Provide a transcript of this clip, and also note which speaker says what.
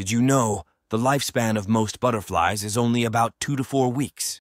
Speaker 1: Did you know the lifespan of most butterflies is only about two to four weeks?